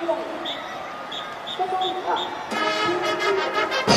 ただいま